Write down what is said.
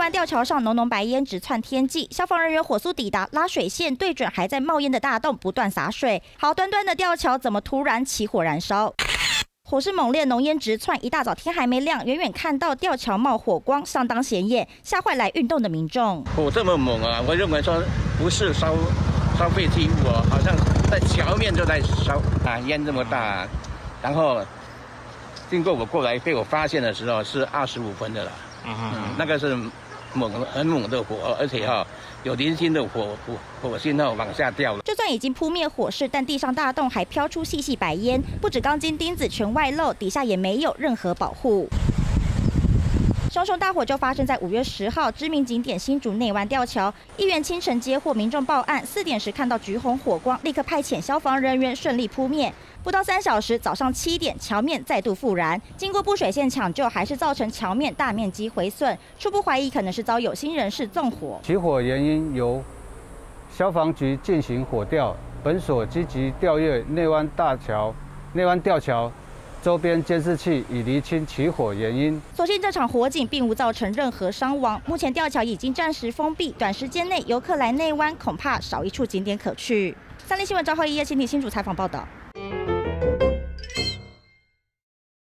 湾吊桥上浓浓白烟直窜天际，消防人员火速抵达，拉水线对准还在冒烟的大洞，不断洒水。好端端的吊桥怎么突然起火燃烧？火势猛烈，浓烟直窜。一大早天还没亮，远远看到吊桥冒火光，相当显眼，吓坏来运动的民众。火这么猛啊！我认为说不是烧烧废弃物哦，好像在桥面就在烧啊，烟这么大，然后。经过我过来被我发现的时候是二十五分的了，嗯嗯，那个是猛很猛的火，而且哈有零星的火火火星哈往下掉了。就算已经扑灭火势，但地上大洞还飘出细细白烟，不止钢筋钉子全外露，底下也没有任何保护。熊熊大火就发生在五月十号知名景点新竹内湾吊桥，议员清晨接获民众报案，四点时看到橘红火光，立刻派遣消防人员顺利扑灭。不到三小时，早上七点，桥面再度复燃。经过布水线抢救，还是造成桥面大面积毁损。初步怀疑可能是遭有心人士纵火。起火原因由消防局进行火调，本所积极调阅内湾大桥、内湾吊桥周边监视器，以厘清起火原因。所幸这场火警并无造成任何伤亡。目前吊桥已经暂时封闭，短时间内游客来内湾恐怕少一处景点可去。三立新闻赵浩一夜新体新主采访报道。